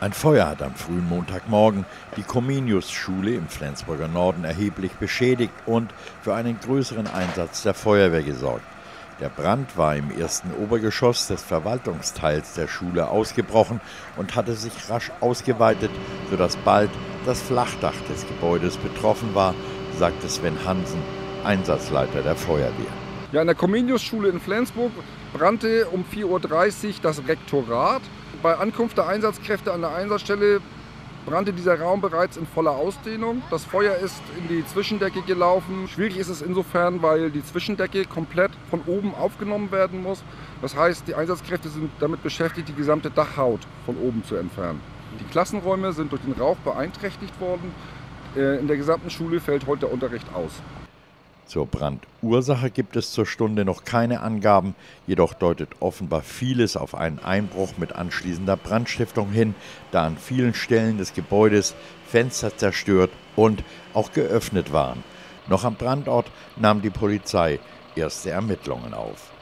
Ein Feuer hat am frühen Montagmorgen die Comenius-Schule im Flensburger Norden erheblich beschädigt und für einen größeren Einsatz der Feuerwehr gesorgt. Der Brand war im ersten Obergeschoss des Verwaltungsteils der Schule ausgebrochen und hatte sich rasch ausgeweitet, sodass bald das Flachdach des Gebäudes betroffen war, sagte Sven Hansen, Einsatzleiter der Feuerwehr. Ja, in der Comenius-Schule in Flensburg brannte um 4.30 Uhr das Rektorat. Bei Ankunft der Einsatzkräfte an der Einsatzstelle brannte dieser Raum bereits in voller Ausdehnung. Das Feuer ist in die Zwischendecke gelaufen. Schwierig ist es insofern, weil die Zwischendecke komplett von oben aufgenommen werden muss. Das heißt, die Einsatzkräfte sind damit beschäftigt, die gesamte Dachhaut von oben zu entfernen. Die Klassenräume sind durch den Rauch beeinträchtigt worden. Äh, in der gesamten Schule fällt heute der Unterricht aus. Zur Brandursache gibt es zur Stunde noch keine Angaben, jedoch deutet offenbar vieles auf einen Einbruch mit anschließender Brandstiftung hin, da an vielen Stellen des Gebäudes Fenster zerstört und auch geöffnet waren. Noch am Brandort nahm die Polizei erste Ermittlungen auf.